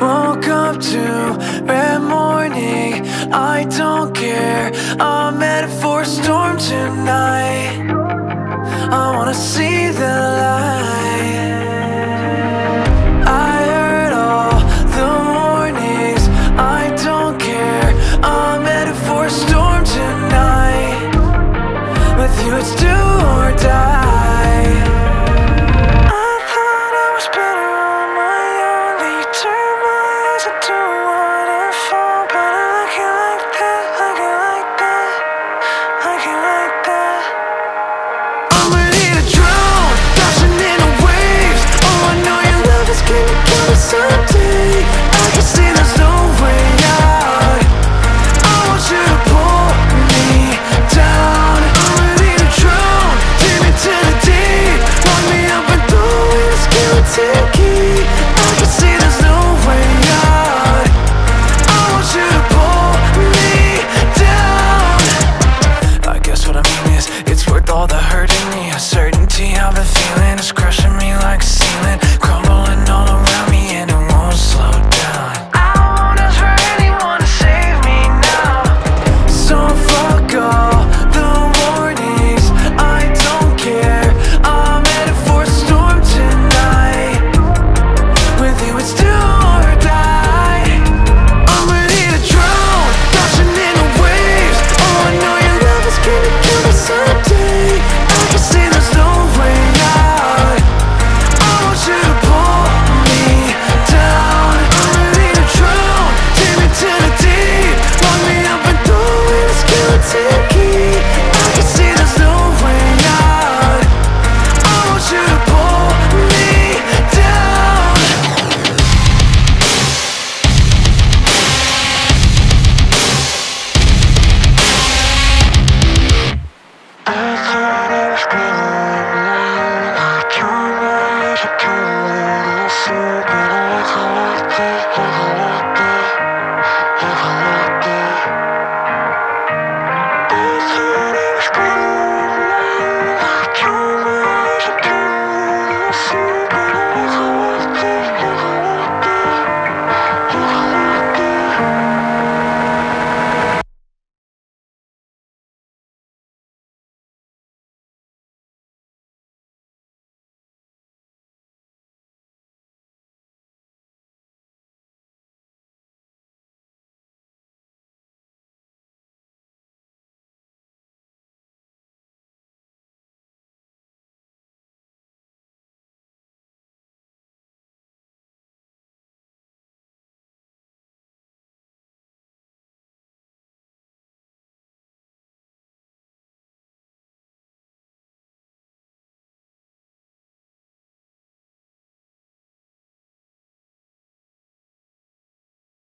Woke up to red morning. I don't care. I'm headed for a storm tonight. I wanna see the light. I heard all the warnings. I don't care. I'm headed for a storm tonight. With you it's do or die.